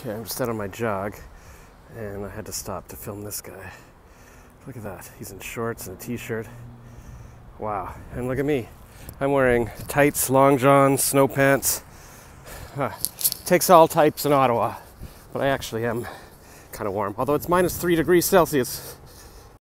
Okay, I'm just out on my jog, and I had to stop to film this guy. Look at that. He's in shorts and a t-shirt. Wow. And look at me. I'm wearing tights, long johns, snow pants. Huh. Takes all types in Ottawa, but I actually am kind of warm. Although it's minus three degrees Celsius.